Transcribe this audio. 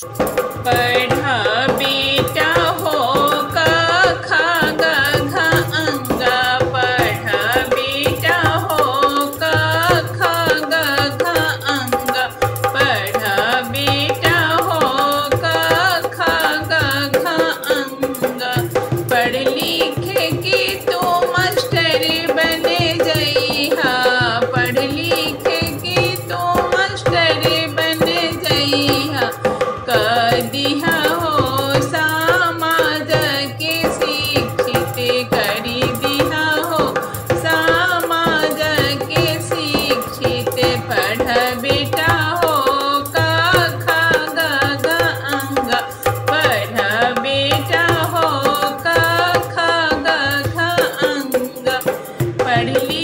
Bye. படுவே